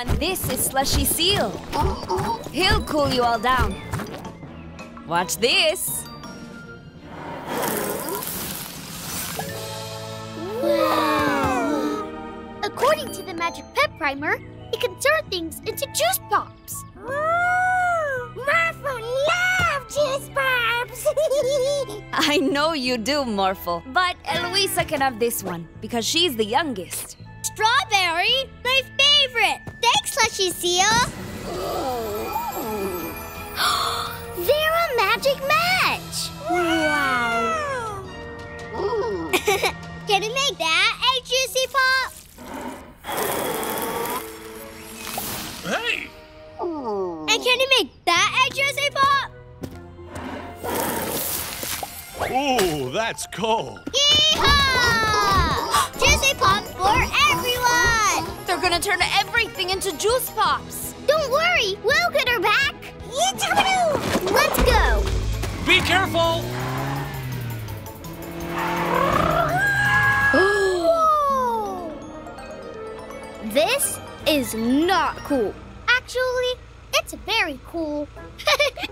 and this is Slushy Seal. He'll cool you all down. Watch this. Wow! According to the Magic Pet Primer, it can turn things into juice pops. Morphle love juice pops! I know you do, Morphle. But Eloisa can have this one because she's the youngest. Strawberry, my favorite. Thanks, Slushy Seal. They're a magic match. Wow. Can it make that a juicy pop? Hey! And can you make that a juicy pop? Ooh, that's cold. Yeehaw! Juicy pops for everyone! They're gonna turn everything into juice pops. Don't worry, we'll get her back. Let's go. Be careful! This is not cool. Actually, it's very cool.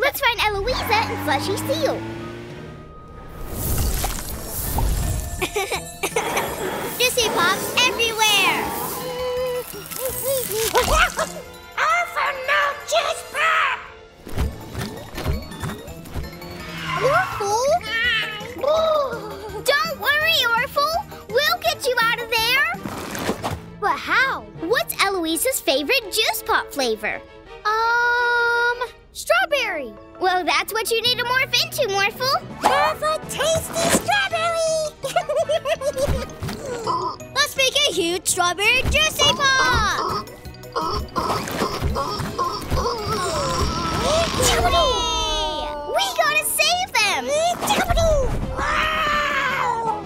Let's find Eloisa and Slushy Seal. Juicy Pops everywhere! Orphle no juice pop! Orphle? Don't worry, Orphle. We'll get you out of there. But how? What's Eloisa's favorite juice pop flavor? Um, strawberry. Well, that's what you need to morph into, Morphle. Have a tasty strawberry! Let's make a huge strawberry juicy pop. Hooray! We gotta save them. Wow!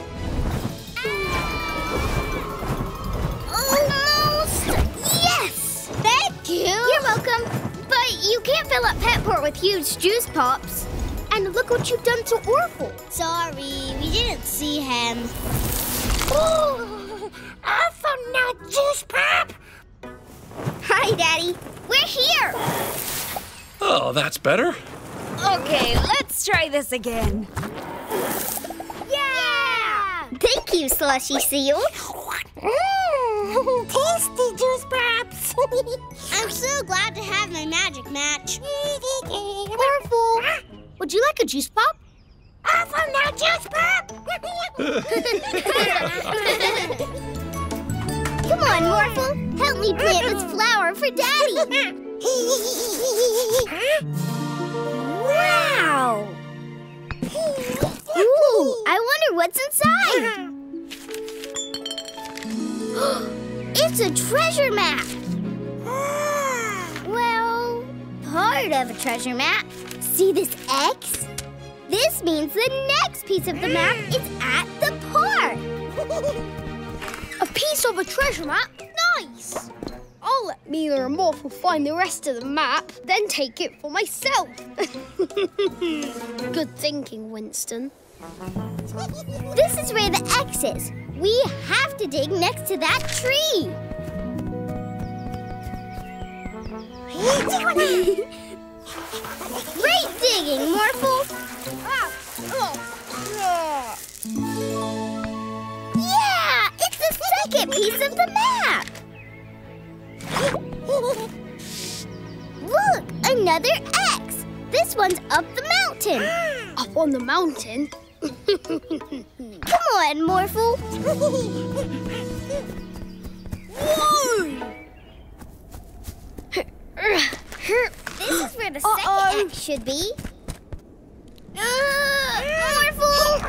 Almost! Yes! Thank you! You're welcome. But you can't fill up Petport with huge juice pops. And look what you've done to Orphle. Sorry, we didn't see him. Ooh, Orphle no juice pop! Hi, Daddy. We're here. Oh, that's better. Okay, let's try this again. Yeah! Thank you, Slushy Seal. Mmm, tasty juice pops! I'm so glad to have my magic match. Orphle, would you like a juice pop? Orphle no juice pop! Come on, Morphle. Help me plant this flower for Daddy. Wow! Ooh, I wonder what's inside. it's a treasure map. Ah! Well, part of a treasure map. See this X? This means the next piece of the map is at the park. a piece of a treasure map? Nice! I'll let Mila and Morphle find the rest of the map, then take it for myself. Good thinking, Winston. This is where the X is. We have to dig next to that tree. Great digging, Morphle. Yeah, it's the second piece of the map. Look, another X. This one's up the mountain. Up on the mountain? Come on, Morphle. Whoa! This is where the second X should be. Uh, Morphle!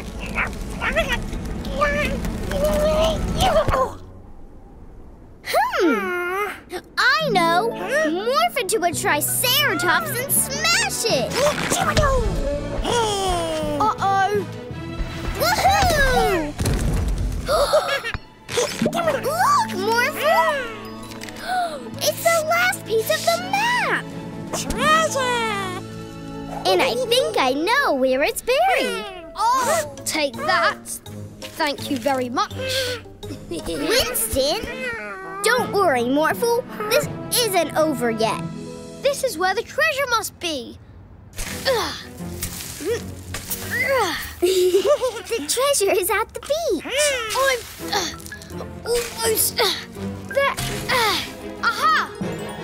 Hmm. I know. Morph into a Triceratops and smash it. Uh-oh. Woohoo! Look, Morphle! It's the last piece of the map. Treasure! And I think I know where it's buried. Oh, take that. Thank you very much. Winston, Don't worry, Morphle. This isn't over yet. This is where the treasure must be. the treasure is at the beach. I'm uh, almost uh, there. Uh, aha!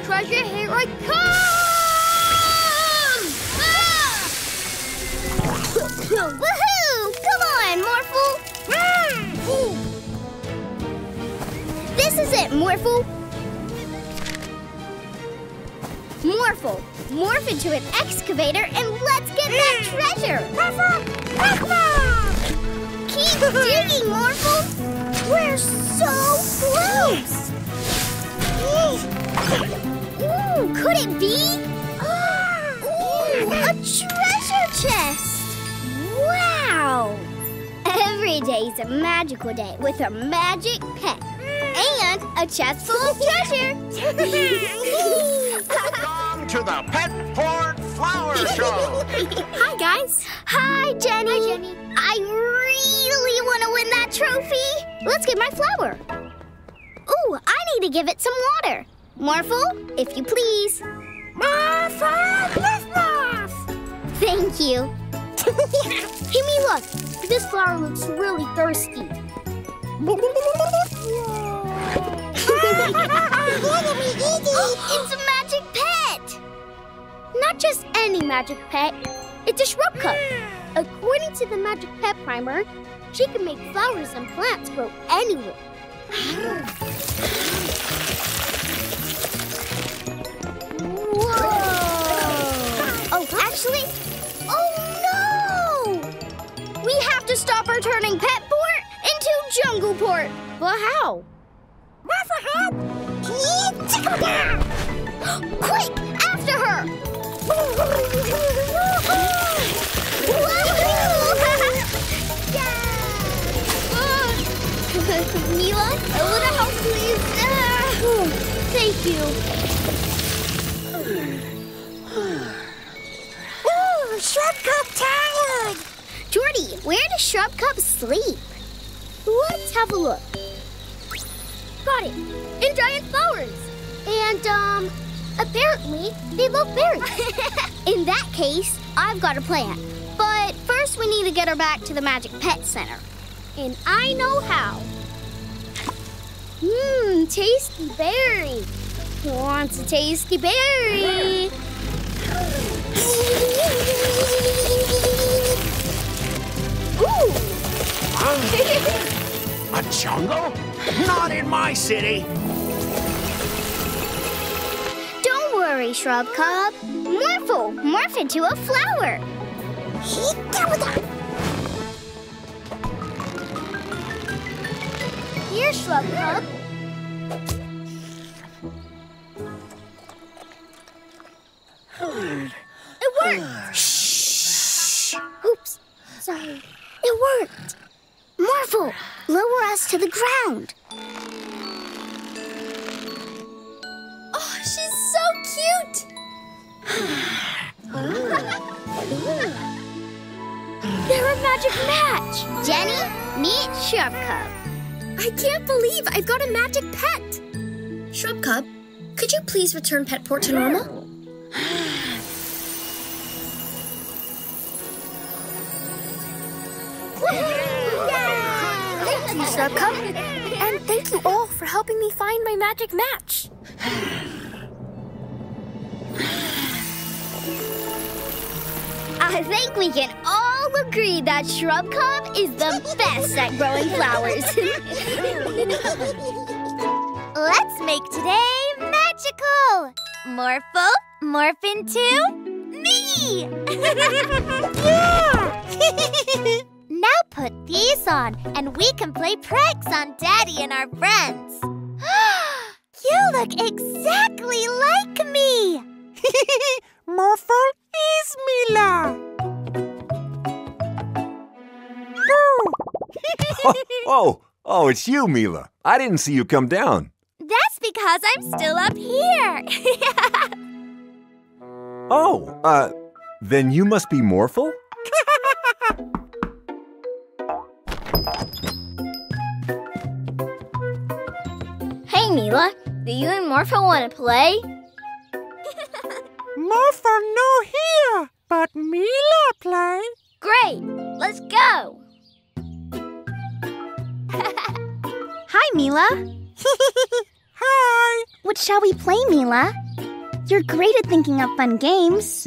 Treasure, here I come! Into an excavator and let's get that treasure. Keep digging, Morphle. We're so close. Ooh, could it be? Ooh, a treasure chest. Wow. Every day's a magical day with a magic pet and a chest full of treasure. Welcome to the Pet Port Flower Show. Hi, guys. Hi, Jenny. Hi, Jenny. I really want to win that trophy. Let's get my flower. Ooh, I need to give it some water. Morphle, if you please. Morphle, Morph, Morph. Thank you. hey, Mila, this flower looks really thirsty. it's a magic pet! Not just any magic pet, it's a Shrub Cub. According to the Magic Pet Primer, she can make flowers and plants grow anywhere. Whoa! Oh, actually, oh no! We have to stop her turning pet port into jungle port. But how? Quick, after her! Mila, a little help, please. Ah, Thank you. Ooh, Shrub Cub tired. Jordy, where does Shrub Cub sleep? Let's have a look. Got it. In giant flowers. And, um, apparently they love berries. In that case, I've got a plan. But first, we need to get her back to the Magic Pet Center. And I know how. Mmm, tasty berry. Who wants a tasty berry? Ooh! A jungle? Not in my city. Don't Shrub Cub. Morphle, morph into a flower. Here, Shrub Cub. It worked! Shh! Oops, sorry. It worked! Morphle, lower us to the ground. Oh, she's so cute! They're a magic match! Jenny, meet Shrub Cub. I can't believe I've got a magic pet! Shrub Cub, could you please return Pet Port to normal? Thank you, Shrub Cub. And thank you all for helping me find my magic match. I think we can all agree that Shrub Cub is the best at growing flowers. Let's make today magical. Morphle, morph into me. now put these on, and we can play pranks on Daddy and our friends. you look exactly like me. Morphle is Mila. Oh, oh, it's you, Mila. I didn't see you come down. That's because I'm still up here. Oh, uh, then you must be Morphle? hey, Mila. Do you and Morphle want to play? Morphle no here, but Mila play. Great! Let's go! Hi, Mila. Hi. What shall we play, Mila? You're great at thinking up fun games.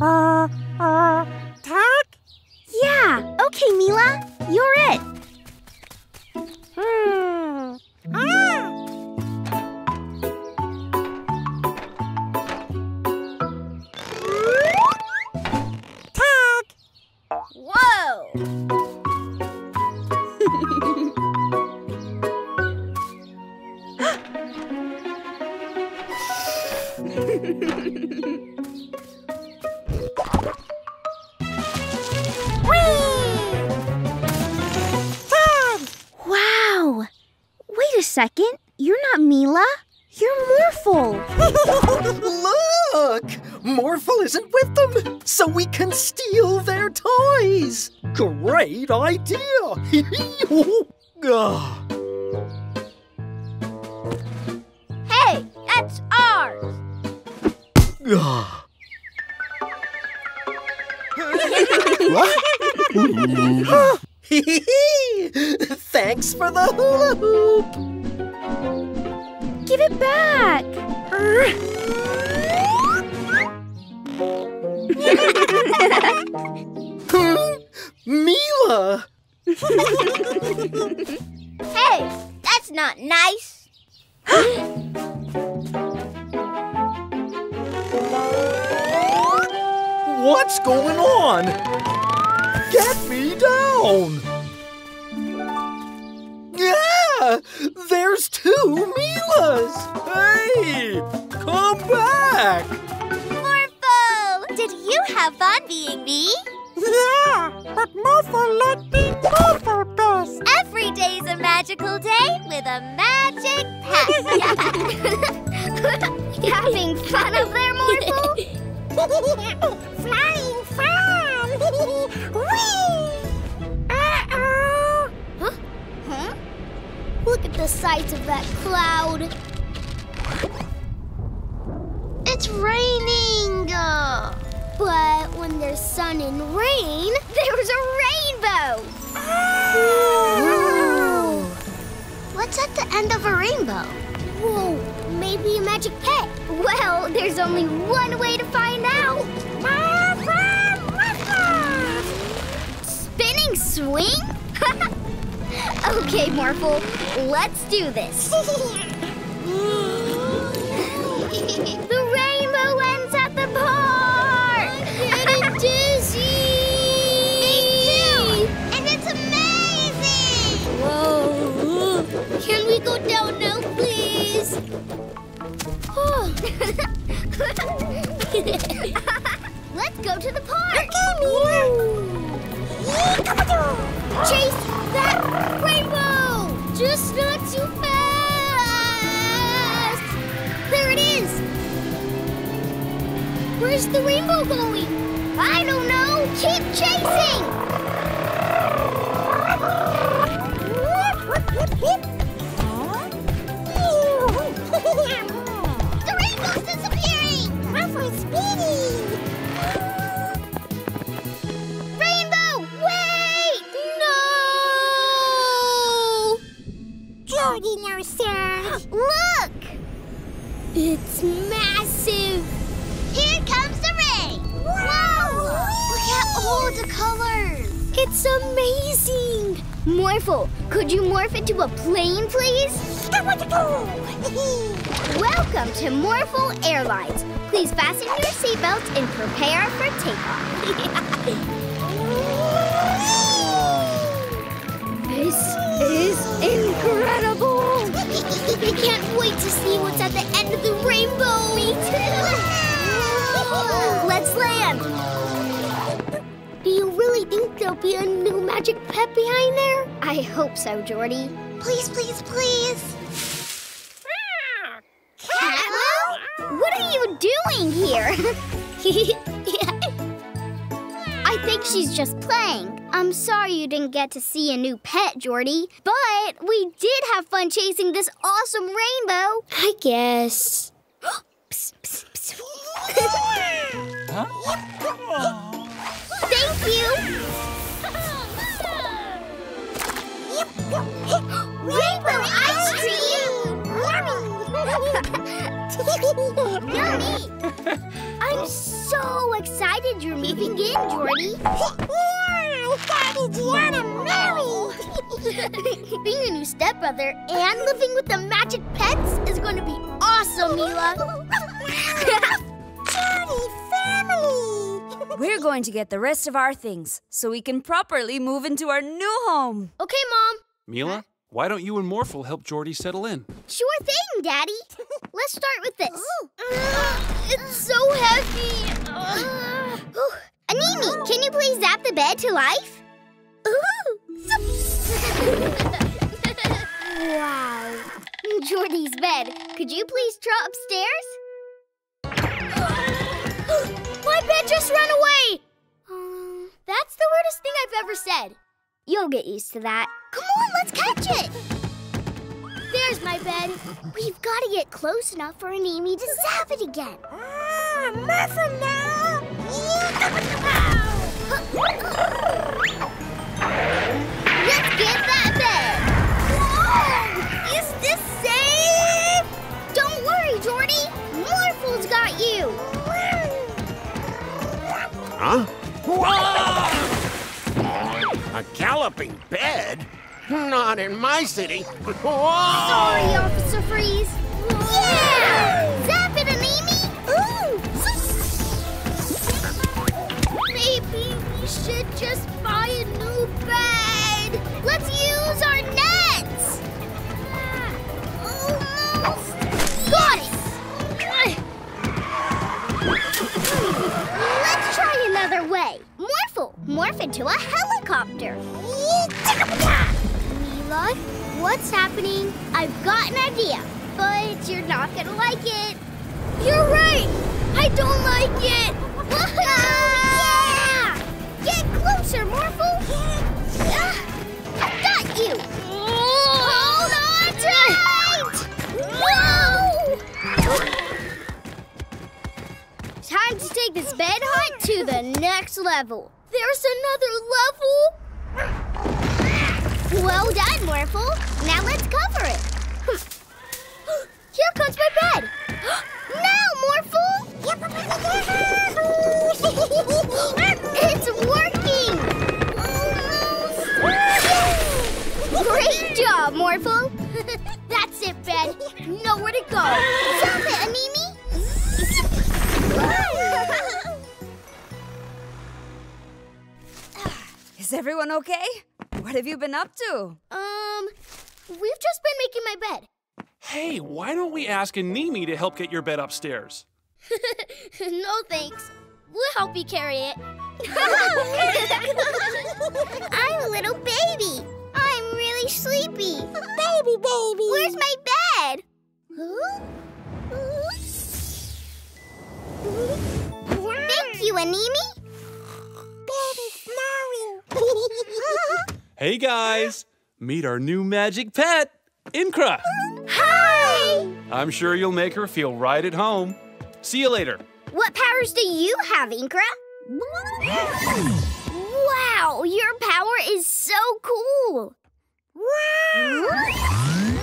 Uh, uh, tag? Yeah, okay, Mila. You're it. Hmm. Ah! Second. You're not Mila. You're Morphle. Look! Morphle isn't with them, so we can steal their toys! Great idea! Hey, that's ours! What? Thanks for the hula hoop! Give it back. Mila! Hey, that's not nice! What's going on? Get me down! Yeah! There's two Milas! Hey! Come back! Morphle! Did you have fun being me? Yeah, but Morphle like being Morphle best. Every day's a magical day with a magic pet. Having fun up there, Morphle? Flying fun! Whee! Look at the size of that cloud. It's raining! But when there's sun and rain, there's a rainbow! What's at the end of a rainbow? Whoa, maybe a magic pet. Well, there's only one way to find out. Spinning swing? okay, Morphle, let's do this. the rainbow ends at the park. I'm getting dizzy. Me too. And it's amazing. Whoa. Can we go down now, please? Let's go to the park. Okay, Chase that rainbow! Just not too fast! There it is! Where's the rainbow going? I don't know! Keep chasing! the Amazing. Morphle, could you morph into a plane, please? Welcome to Morphle Airlines. Please fasten your seatbelts and prepare for takeoff. This is incredible! I can't wait to see what's at the end of the there'll be a new magic pet behind there? I hope so, Jordy. Please, please, please! Catmo? What are you doing here? I think she's just playing. I'm sorry you didn't get to see a new pet, Jordy. But we did have fun chasing this awesome rainbow. I guess. Psst, psst, psst. Thank you. Rainbow ice cream! Yummy! Yummy! I'm so excited you're moving in, Jordy. Daddy's Gianna Mary! Being a new stepbrother and living with the magic pets is going to be awesome, Mila. Jordy family! We're going to get the rest of our things so we can properly move into our new home. Okay, Mom. Mila, why don't you and Morphle help Jordy settle in? Sure thing, Daddy. Let's start with this. Oh. it's so heavy. Ooh. Animi, can you please zap the bed to life? wow. Jordy's bed. Could you please trot upstairs? My bed just ran away! That's the weirdest thing I've ever said. You'll get used to that. Come on, let's catch it! There's my bed. We've got to get close enough for Animi to zap it again. Ah, nothing now! My city. Sorry, oh. Officer Freeze. Yeah! Zap it, Animi! Ooh! Maybe we should just buy a new bed. Let's use our nets. Almost. Got it. Let's try another way. Morphle, morph into a helicopter. What's happening? I've got an idea, but you're not gonna like it. You're right. I don't like it. yeah! Get closer, Morphle. Ah, got you. Hold on tight. Whoa! Time to take this bed hunt to the next level. There's another level? Well done, Morphle. Now let's cover it. Here comes my bed. now, Morphle! it's working! Great job, Morphle. That's it, bed. Nowhere to go. Stop it, Animi. Is everyone okay? What have you been up to? um, we've just been making my bed. Hey, why don't we ask Animi to help get your bed upstairs? no thanks. We'll help you carry it. I'm a little baby. I'm really sleepy. Baby, baby. Where's my bed? Thank you, Animi. Baby snoring. Hey guys, meet our new magic pet, Inkra. Hi! I'm sure you'll make her feel right at home. See you later. What powers do you have, Inkra? Wow, your power is so cool. Wow!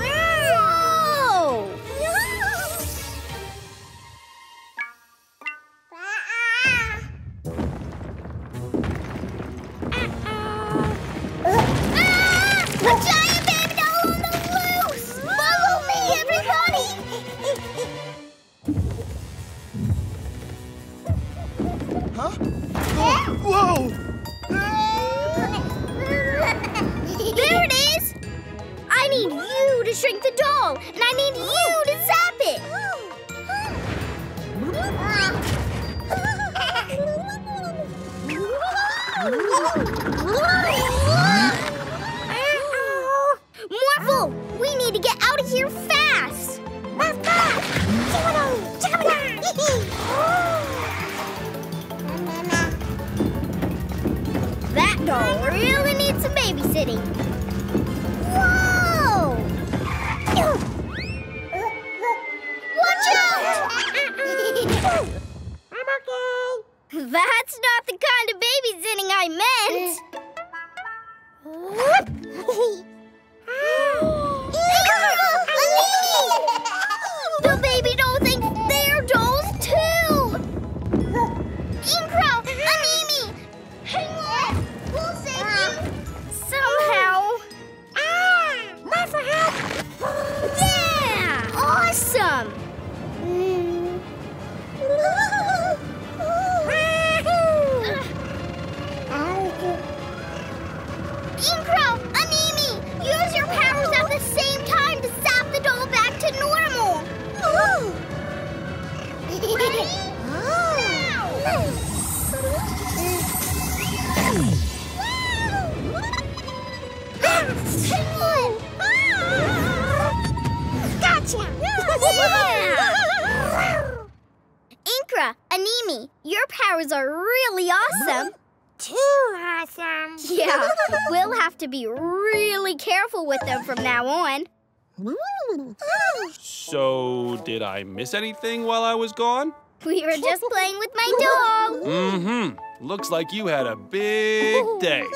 A giant baby doll on the loose! Follow me, everybody! Whoa! There it is! I need you to shrink the doll, and I need you to zap it! Morphle, we need to get out of here fast! That doll really needs some babysitting. Whoa! Watch out! I'm okay. That's not the kind of babysitting I meant. Animi, your powers are really awesome. Too awesome. Yeah, we'll have to be really careful with them from now on. So, did I miss anything while I was gone? We were just playing with my dog. Mm-hmm. Looks like you had a big day.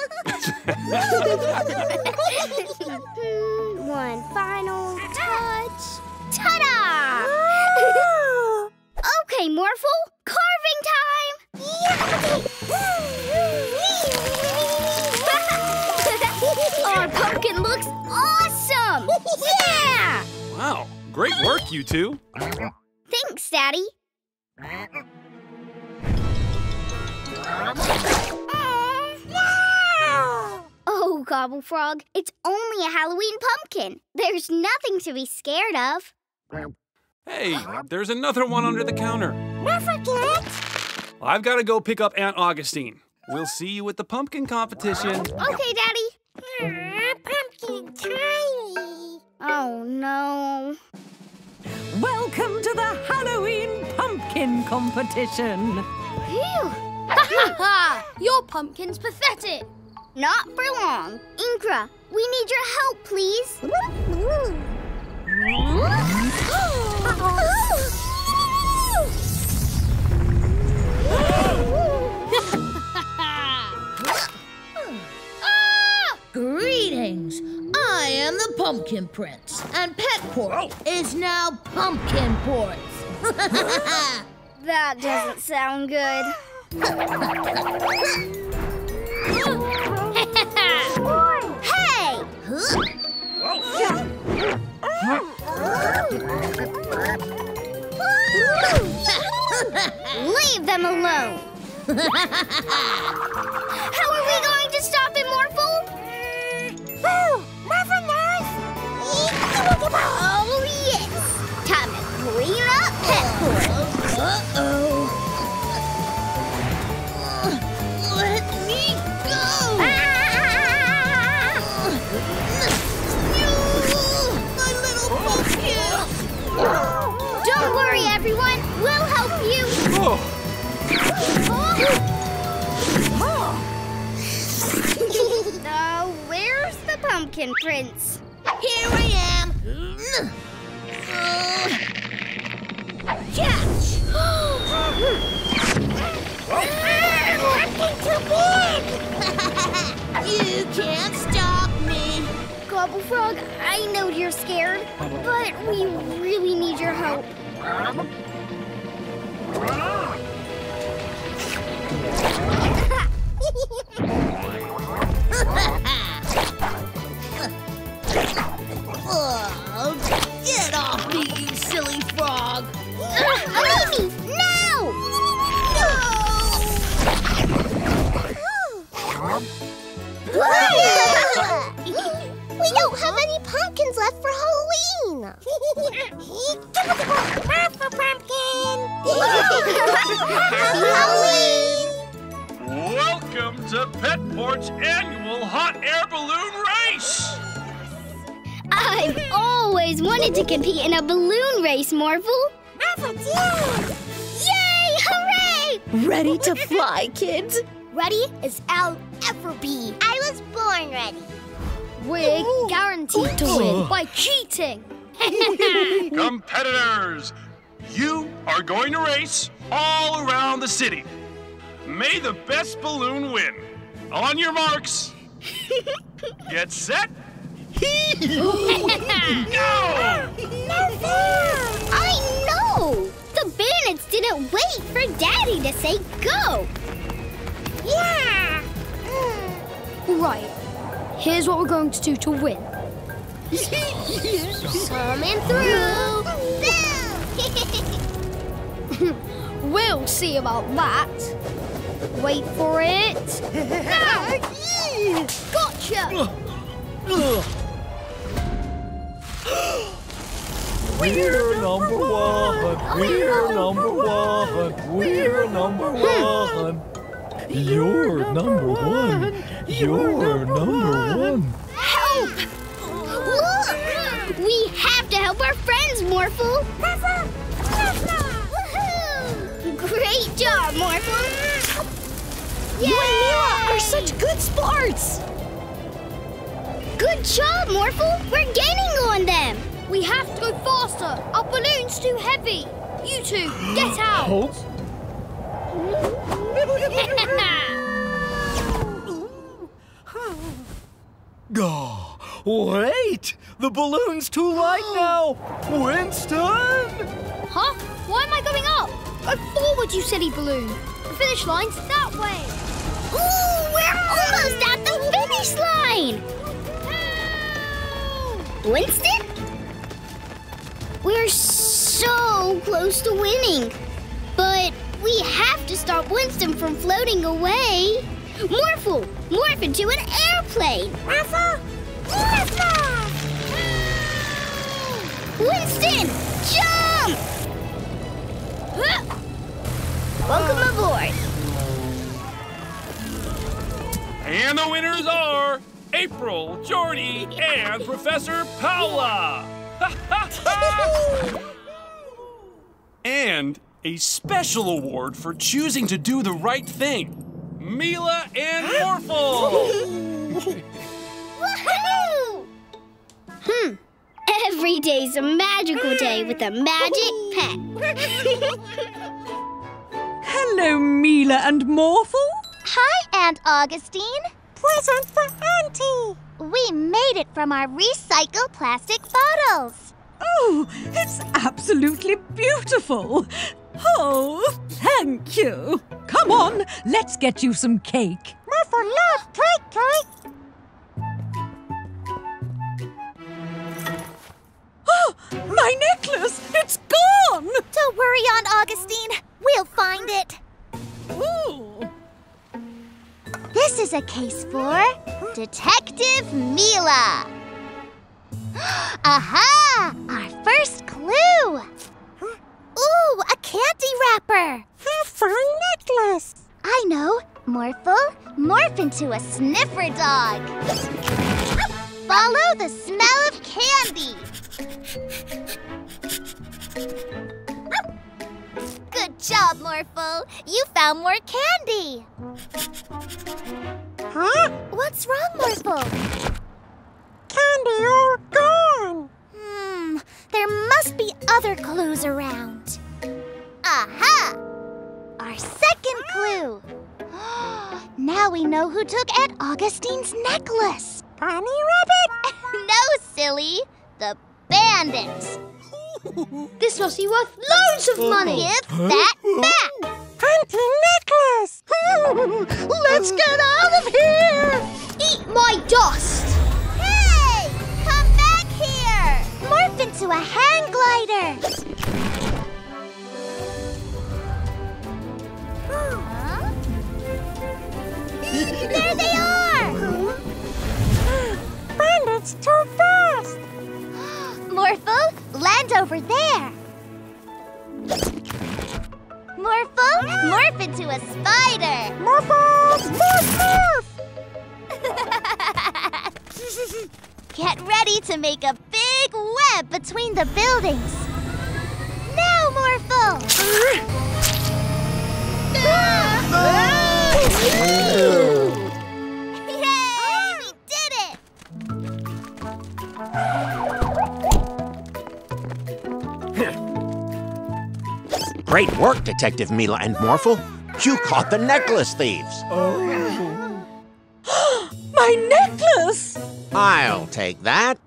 One final touch. Ta-da! Okay, Morphle, carving time! Our pumpkin looks awesome! Yeah! wow, great work, you two. Thanks, Daddy. Oh, Gobble Frog, it's only a Halloween pumpkin. There's nothing to be scared of. Hey, there's another one under the counter. Don't forget. I've got to go pick up Aunt Augustine. We'll see you at the pumpkin competition. Okay, Daddy. Ah, pumpkin tiny. Oh, no. Welcome to the Halloween pumpkin competition. Phew. Ha ha! Your pumpkin's pathetic. Not for long. Inkra, we need your help, please. Greetings! I am the Pumpkin Prince, and Petport oh. is now Pumpkin Port. That doesn't sound good. hey! Leave them alone! How are we going to stop him, Morphle? Oh, yes! Time to clean up! Uh-oh. Pumpkin prince? Here I am! Catch! you can't stop me! Gobble Frog, I know you're scared, but we really need your help. Oh, get off me, you silly frog! Amy, now! we don't have any pumpkins left for Halloween. Happy Halloween! welcome to Petport's annual hot air balloon race. I've always wanted to compete in a balloon race, Morphle. Yay! Hooray! Ready to fly, kids? Ready as I'll ever be. I was born ready. We're guaranteed to win by cheating. Competitors, you are going to race all around the city. May the best balloon win. On your marks. Get set. Go! I know! The bandits didn't wait for Daddy to say go. Yeah! Hmm. Right. Here's what we're going to do to win. Coming through. We'll see about that. Wait for it. Gotcha! We're number one. We're number one. We're number one. You're number one. You're number one. Help! Look! We have to help our friends, Morphle. Woohoo! Great job, Morphle. You and Mila are such good sports. Good job, Morphle. We're gaining on them. We have to go faster. Our balloon's too heavy. You two, get out. Hope. Oh, wait! The balloon's too light now! Winston! Huh? Why am I going up? Go forward, you silly balloon. The finish line's that way. Ooh, we're almost at the finish line. Winston? We're so close to winning. But we have to stop Winston from floating away. Morphle, morph into an airplane. Morphle, morphle! Ah! Winston, jump! Welcome aboard. And the winners are April, Jordy, and Professor Paula. and a special award for choosing to do the right thing. Mila and Morphle. Woohoo! Hmm. Every day's a magical day with a magic pet. Hello, Mila and Morphle. Hi, Aunt Augustine. Present for Auntie. We made it from our recycled plastic bottles. Oh, it's absolutely beautiful. Oh, thank you. Come on, let's get you some cake. Morphle love cake cake. Oh, my necklace! It's gone! Don't worry, Aunt Augustine. We'll find it. Ooh. This is a case for Detective Mila. Aha! Our first clue. Ooh, a candy wrapper. A fine necklace. I know. Morphle, morph into a sniffer dog. Follow the smell of candy. Good job, Morphle. You found more candy. Huh? What's wrong, Morphle? Candy all gone. Hmm, there must be other clues around. Aha! Our second clue. now we know who took Aunt Augustine's necklace. Bunny Rabbit. no, silly. The bandits. This must be worth loads of money. Oh. Give that back. Auntie necklace. Let's get out of here! Eat my dust! Hey! Come back here! Morph into a hang over there. Morphle, morph into a spider. Morphle, morph, morph. Get ready to make a big web between the buildings. Now, Morphle! Ah! Great work, Detective Mila and Morphle. You caught the necklace thieves. Oh. My necklace! I'll take that.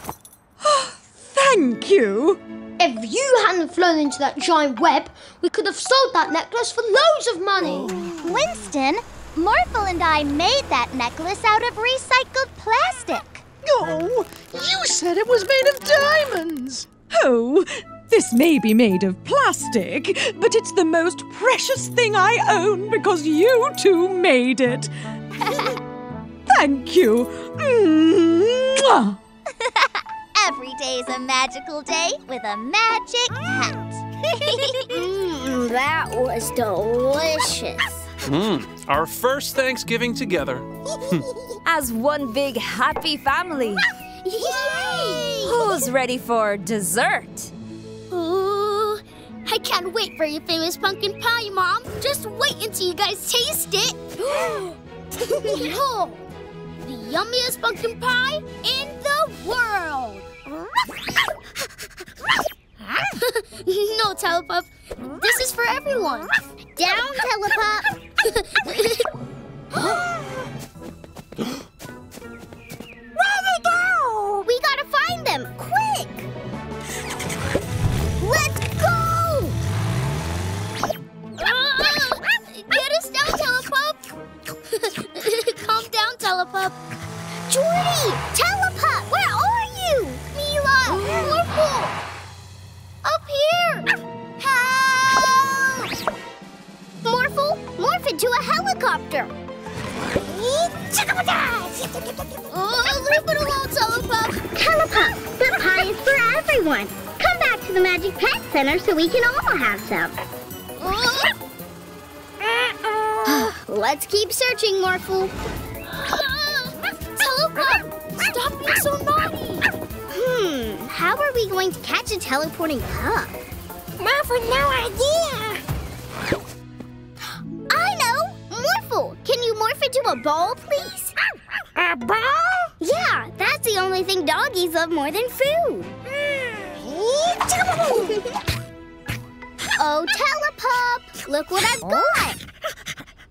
Thank you. If you hadn't flown into that giant web, we could have sold that necklace for loads of money. Winston, Morphle and I made that necklace out of recycled plastic. Oh, you said it was made of diamonds. Oh, this may be made of plastic, but it's the most precious thing I own because you two made it. Thank you. Mwah. Every day's a magical day with a magic hat. Mmm, that was delicious. Mmm, our first Thanksgiving together. As one big happy family. Yay! Who's ready for dessert? Ooh, I can't wait for your famous pumpkin pie, Mom. Just wait until you guys taste it. the yummiest pumpkin pie in the world. no, Telepup. This is for everyone. Down, Telepup. Where they go? We gotta find them, quick! Calm down, Telepup. Jordy! Telepup! Where are you? Mila! Morphle! Up here! Help! Morphle, morph into a helicopter! Oh, leave it alone, Telepup! Telepup, the pie is for everyone. Come back to the Magic Pet Center so we can all have some. Oh. Let's keep searching, Morphle. Telepup, stop being so naughty. Hmm, how are we going to catch a teleporting pup? Morphle, no idea. I know! Morphle, can you morph into a ball, please? A ball? Yeah, that's the only thing doggies love more than food. oh, Telepup, look what I've got.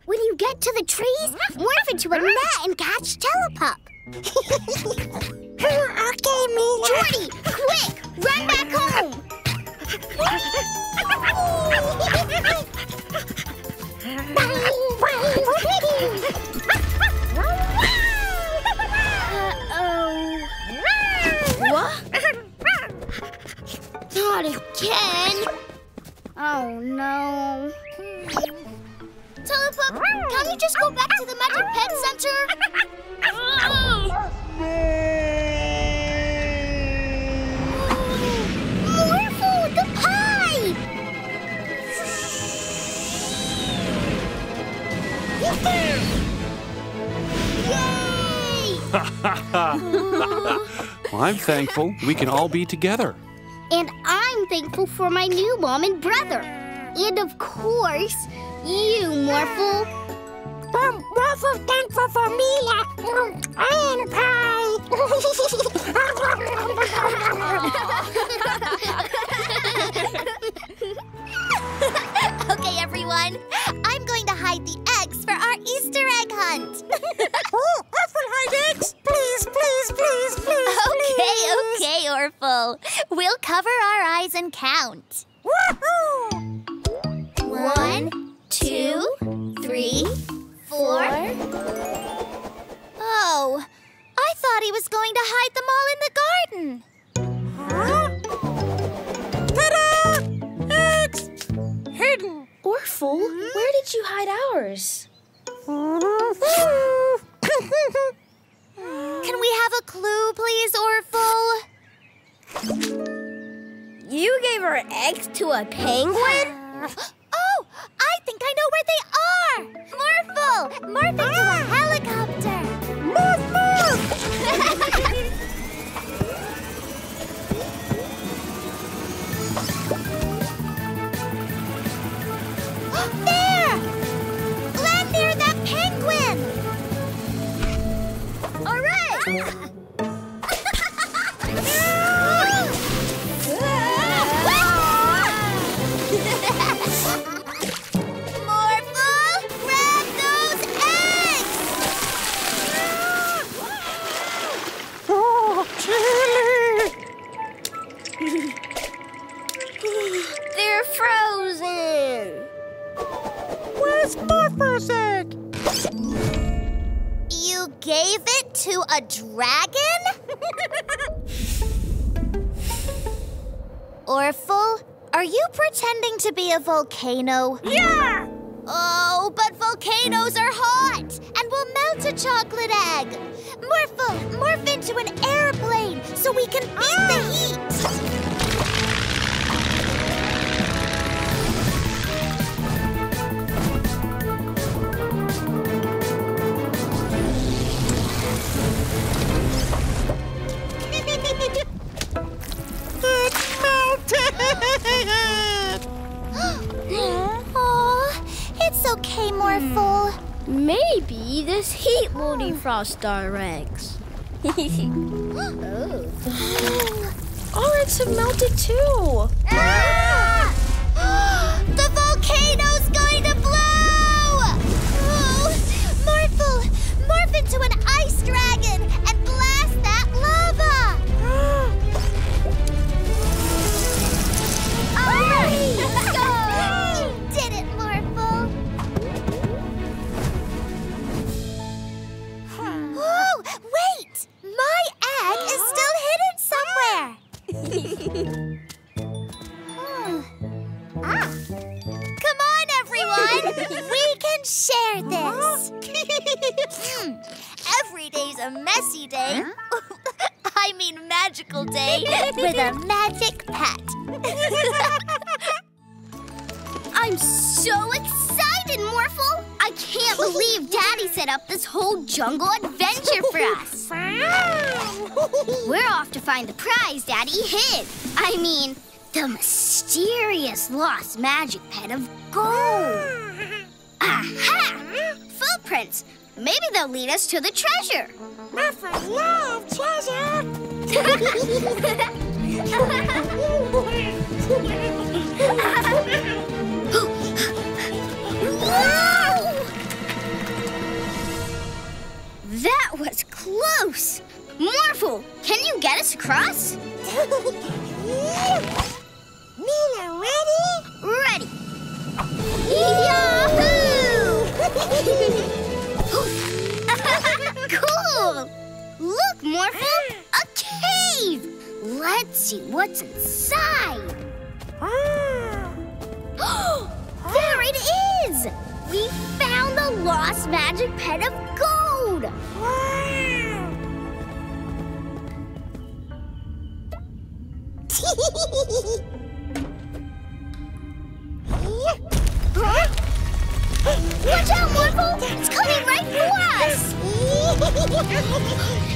When you get to the trees, morph into a net and catch Telepup. okay, me. Jordy, quick, run back home. Uh-oh. What? Not again. Oh, no. Telepup, can you just go back to the Magic Pet Center? Morphle, the pie! Yay! well, I'm thankful we can all be together. And I'm thankful for my new mom and brother. And of course, you, Morphle. I'm also thankful for Mila mm, and okay, everyone. I'm going to hide the eggs for our Easter egg hunt. oh, will hide eggs. Please, please, please, please. Okay, okay, Orphle. We'll cover our eyes and count. One, two, three, four. Oh, I thought he was going to hide them all in the garden. Ta-da! Eggs! Hidden. Orphle, where did you hide ours? Can we have a clue, please, Orphle? You gave our eggs to a penguin? Oh, I think I know where they are! Morphle! Morph into a helicopter! Morph, morph! Volcano? Yeah! Our eggs. oh. oh eggs have melted too. Up this whole jungle adventure for us. We're off to find the prize Daddy hid. I mean, the mysterious lost magic pet of gold. Aha! Footprints. Maybe they'll lead us to the treasure. Morphle love Whoa! Close. Morphle, can you get us across? Mila, ready? Ready. Yahoo! cool! Look, Morphle, a cave! Let's see what's inside. there it is! We found the lost magic pet of gold! Watch out, Morphle! It's coming right for us!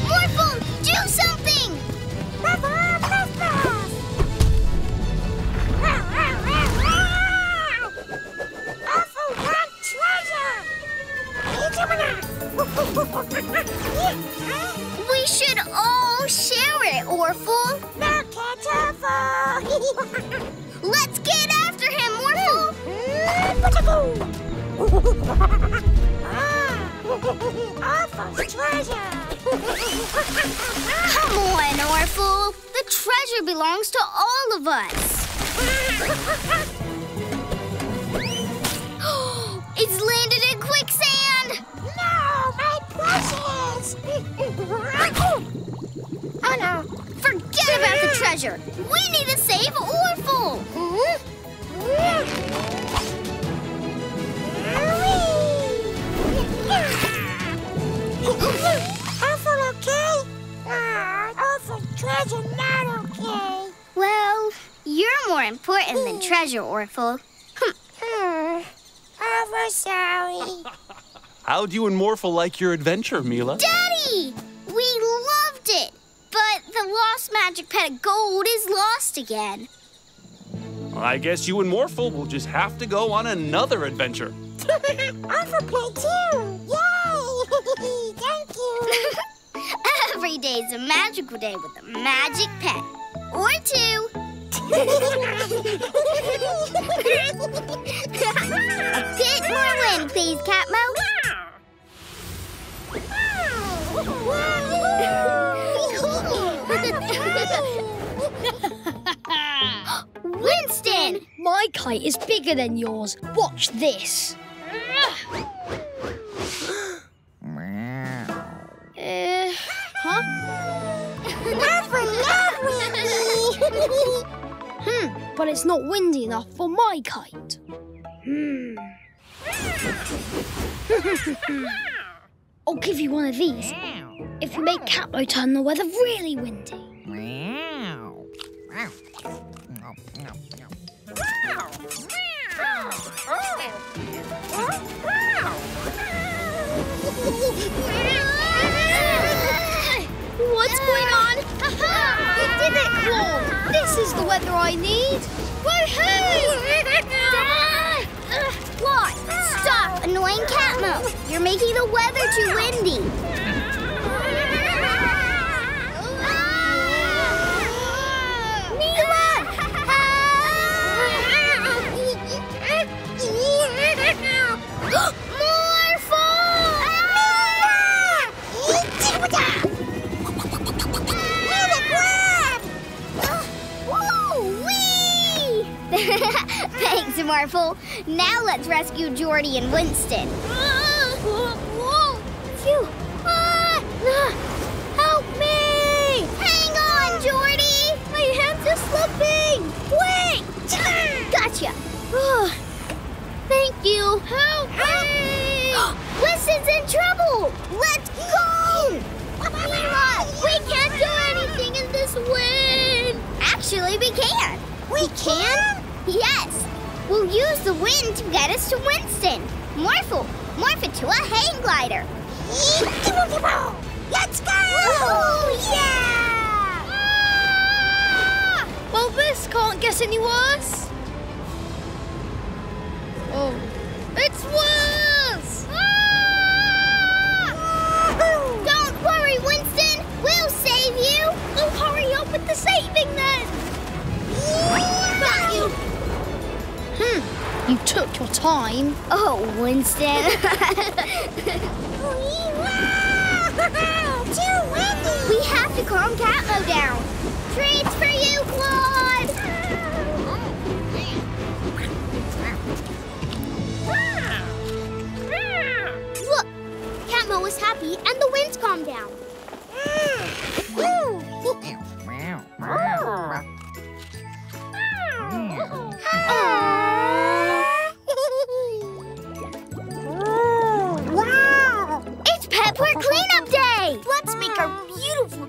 Morphle, How'd you and Morphle like your adventure, Mila? Daddy! We loved it! But the lost magic pet of gold is lost again. I guess you and Morphle will just have to go on another adventure. Orphle play too! Yay! Thank you! Every day's a magical day with a magic pet. Or two. a bit more wind, please, Catmo. Winston! My kite is bigger than yours. Watch this. Uh, huh? hmm, but it's not windy enough for my kite. Hmm. I'll give you one of these if you make Catmo turn the weather really windy. What's going on? you did it, Claude! This is the weather I need! Woohoo! Dad! What? Stop cat Catmo. You're making the weather too windy. Morphle. Now let's rescue Jordy and Winston. Phew. Ah, ah, help me! Hang on, Jordy! My hands are slipping! Wait! Gotcha! Ah, Thank you! Help me! Winston's in trouble! Let's go! We can't do anything in this wind! Actually, we can! We can? Yes! We'll use the wind to get us to Winston. Morphle, morph it to a hang glider. Let's go! yeah! Well, this can't get any worse. Oh, it's worse! Don't worry, Winston. We'll save you. Oh, hurry up with the saving then! Got you. Hmm, you took your time. Oh, Winston. we have to calm Catmo down. Treats for you, Claude. Look, Catmo is happy and the wind's calmed down.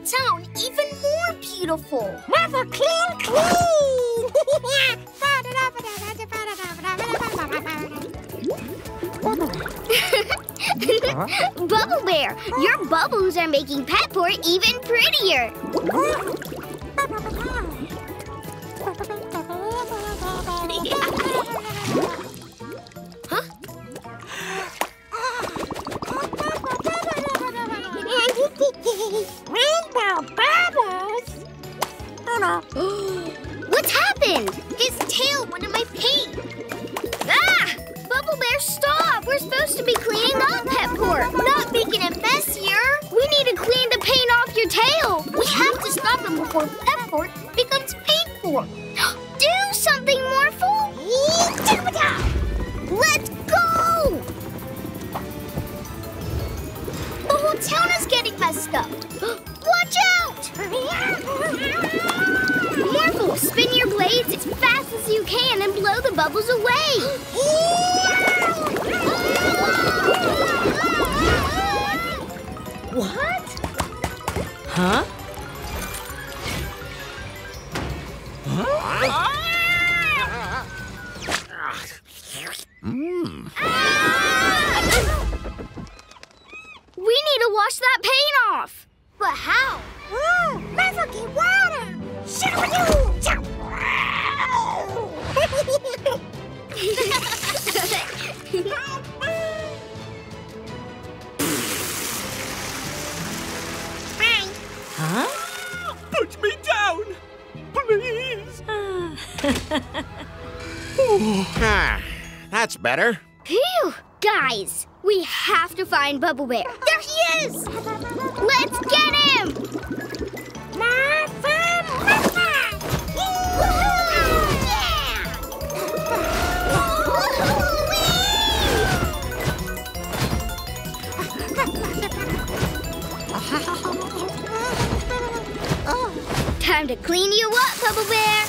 Town even more beautiful. Never clean, clean! Bubble Bear, your bubbles are making Petport even prettier. What's happened? His tail went in my paint. Ah! Bubble Bear, stop! We're supposed to be cleaning up Petport, not making it messier. We need to clean the paint off your tail. We have to stop him before Petport becomes paint fort. Do something, Morphle! Let's go! The whole town is getting messed up. Watch out! Morphle, spin your blades as fast as you can and blow the bubbles away. What? Huh? Mmm. We need to wash that paint off. But how? Huh? Put me down! Please! Ah, that's better. Phew! Guys, we have to find Bubble Bear. There he is! Let's get him! Time to clean you up, Bubble Bear.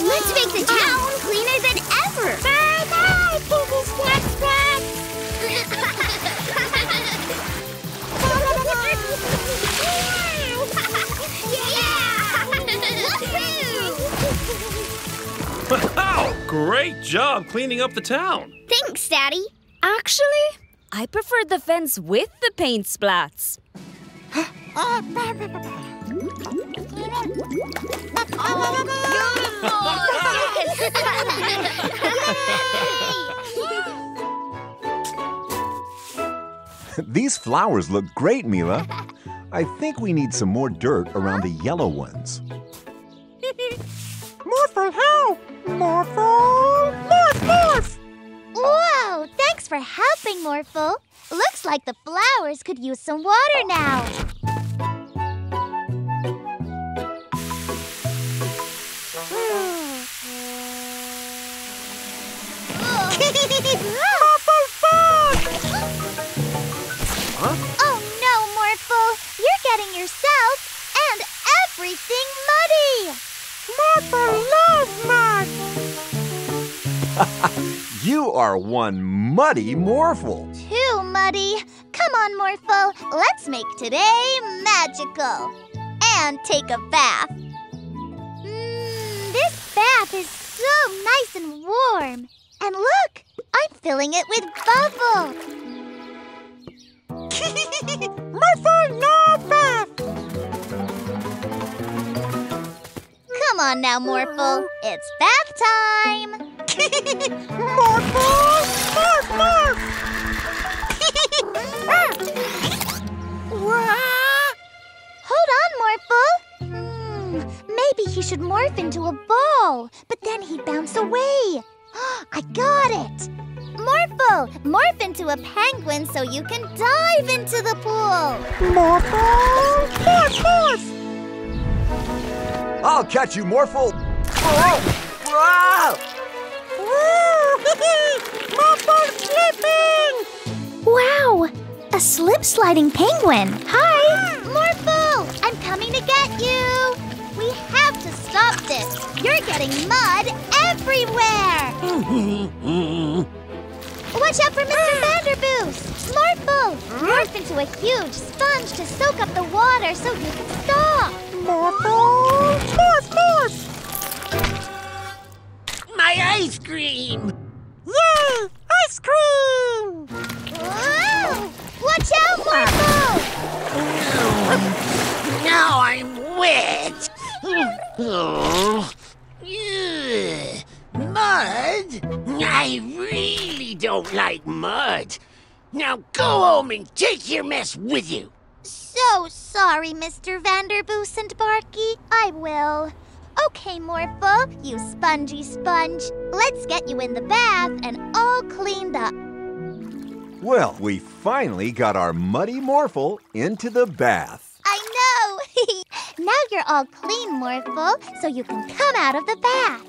Let's make the town cleaner than ever. Bye-bye, Piggy Snacks Great job cleaning up the town. Thanks, Daddy. Actually, I prefer the fence with the paint splats. Oh, These flowers look great, Mila. I think we need some more dirt around the yellow ones. Morphle, help! Morphle! Morph, morph! Whoa! Thanks for helping, Morphle. Looks like the flowers could use some water now. Oh no, Morphle! You're getting yourself and everything muddy! Morphle loves mud! You are one muddy Morphle. Too muddy. Come on, Morphle. Let's make today magical. And take a bath. Mmm, this bath is so nice and warm. And look, I'm filling it with bubbles. Morphle, no bath! On now, Morphle. It's bath time. Morphle! Morph, morph! Hold on, Morphle. Hmm, maybe he should morph into a ball, but then he'd bounce away. I got it. Morphle, morph into a penguin so you can dive into the pool. Morphle! Morph, morph! I'll catch you, Morphle. Oh! Ah! Morphle slipping! Wow, a slip sliding penguin. Hi, Morphle. I'm coming to get you. We have to stop this. You're getting mud everywhere. Watch out for Mr. Vanderboost. Morphle, morph into a huge sponge to soak up the water so you can stop. Morphle! Morph, morph! My ice cream! Yay! Ice cream! Whoa! Watch out, Morphle! Now I'm wet! Oh. Mud? I really don't like mud. Now go home and take your mess with you. So sorry, Mr. Vanderboost and Barky. I will. Okay, Morphle, you spongy sponge. Let's get you in the bath and all cleaned up. Well, we finally got our muddy Morphle into the bath. I know! now you're all clean, Morphle, so you can come out of the bath.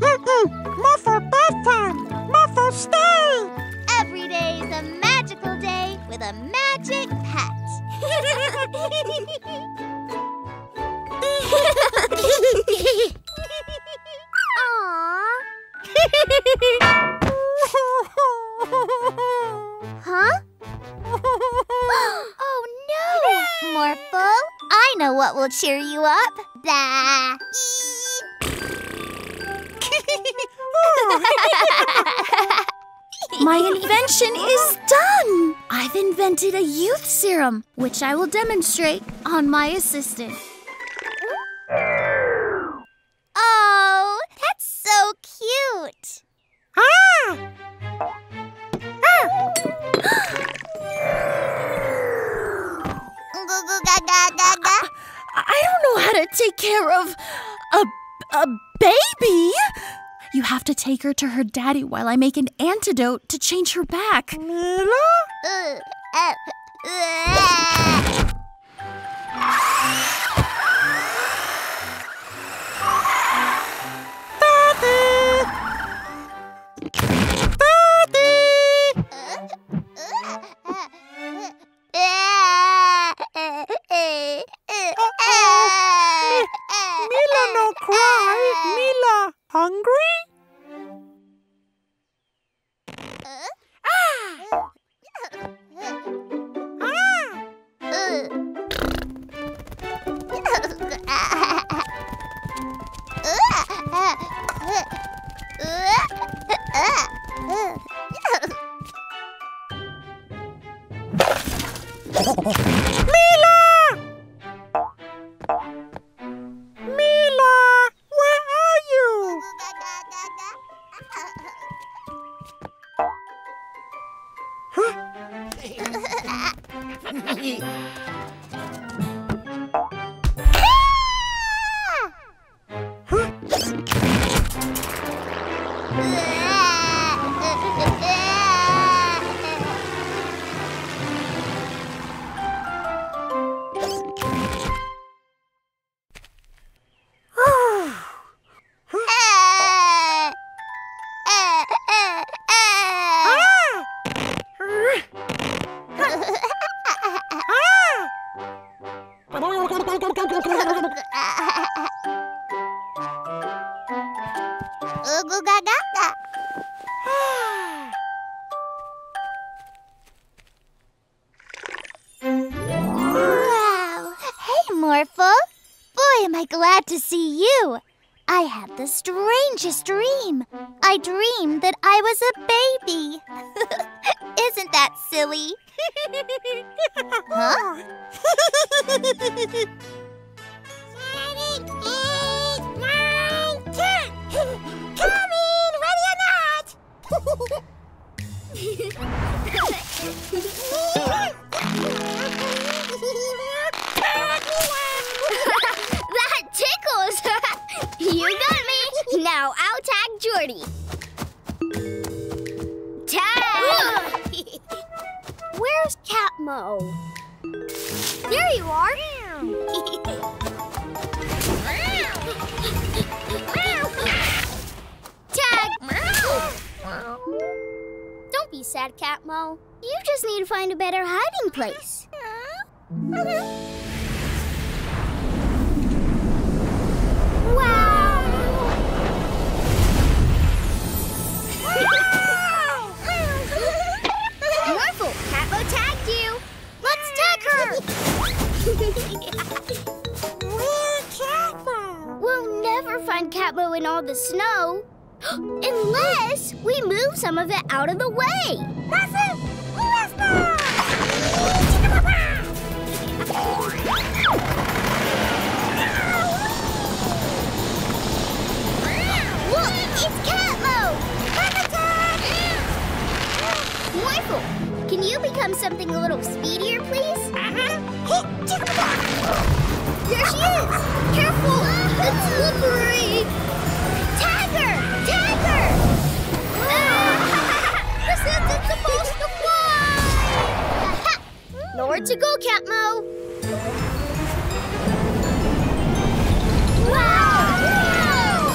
Mm-mm! Morphle bath time! Morphle stay! Every day's a magical day with a magic pet. Huh? oh no! Morphle, I know what will cheer you up. Bah! My invention is done! I've invented a youth serum, which I will demonstrate on my assistant. take her to her daddy while I make an antidote to change her back. Oh, oh. Mila? Mila no cry. Mila hungry? Mila! In all the snow. Unless we move some of it out of the way. Look, it's can you become something a little speedier, please? Uh-huh. There she is! Careful! It's slippery! Nowhere to go, Catmo! Wow!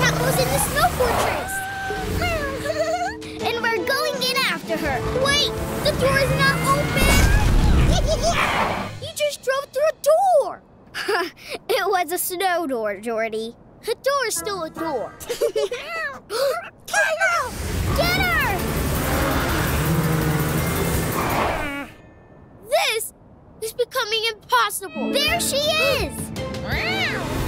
Catmo's in the snow fortress! and we're going in after her! Wait! The door is not open! you just drove through a door! it was a snow door, Jordy. A door is still a door. This is becoming impossible. There she is!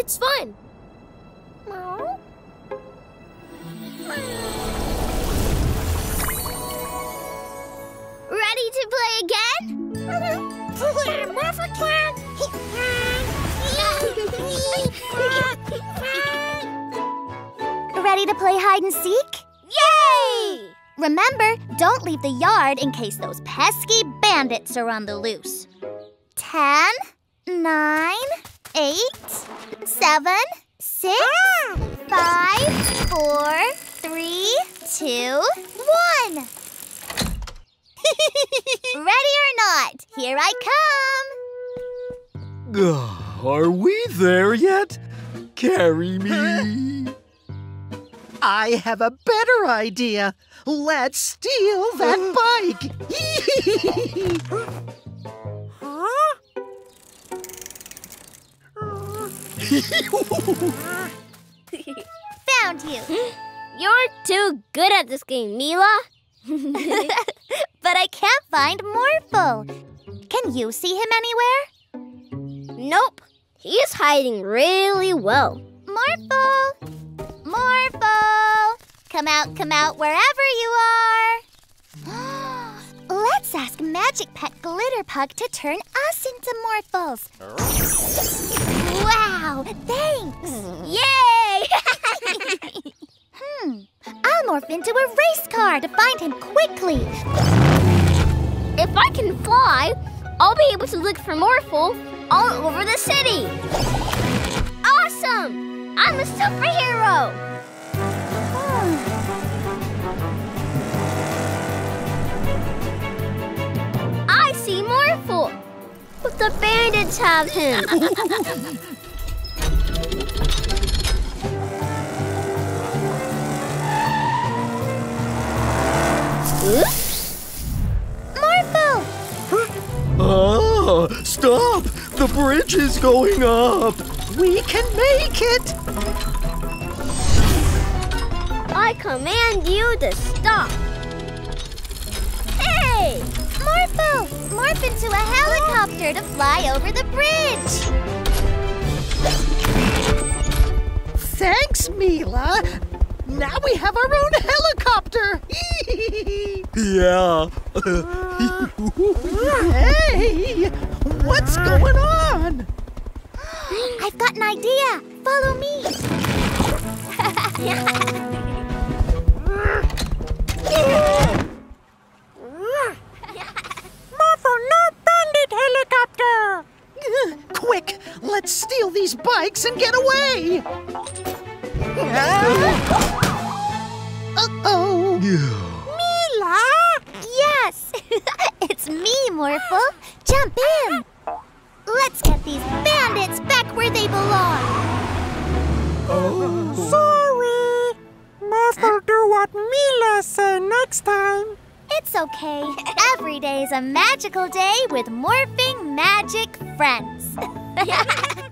It's fun. Ready to play again? Ready to play hide and seek? Yay! Remember, don't leave the yard in case those pesky bandits are on the loose. Ten, nine, eight, seven, six, five, four, three, two, one. Ready or not, here I come. Are we there yet? Carry me. I have a better idea. Let's steal that bike. Found you. You're too good at this game, Mila. but I can't find Morphle. Can you see him anywhere? Nope. He's hiding really well. Morphle! Morphle! Come out, come out, wherever you are. Let's ask Magic Pet Glitter Pug to turn us into Morphles. Wow, thanks! Yay! hmm, I'll morph into a race car to find him quickly. If I can fly, I'll be able to look for Morphle all over the city. Awesome! I'm a superhero! I see Morphle! But the bandits have him! Oops! Morphle! Ah, stop! The bridge is going up. We can make it. I command you to stop! Hey! Morphle! Morph into a helicopter to fly over the bridge! Thanks, Mila. Now we have our own helicopter. yeah. hey! What's going on? I've got an idea. Follow me. Morphle, no bandit helicopter! Quick, let's steal these bikes and get away. Uh-oh. Mila! Yes! it's me, Morphle. Jump in. Let's get these bandits back where they belong. Oh. Sorry. Morphle do what Mila say next time. It's okay. Every day is a magical day with morphing magic friends.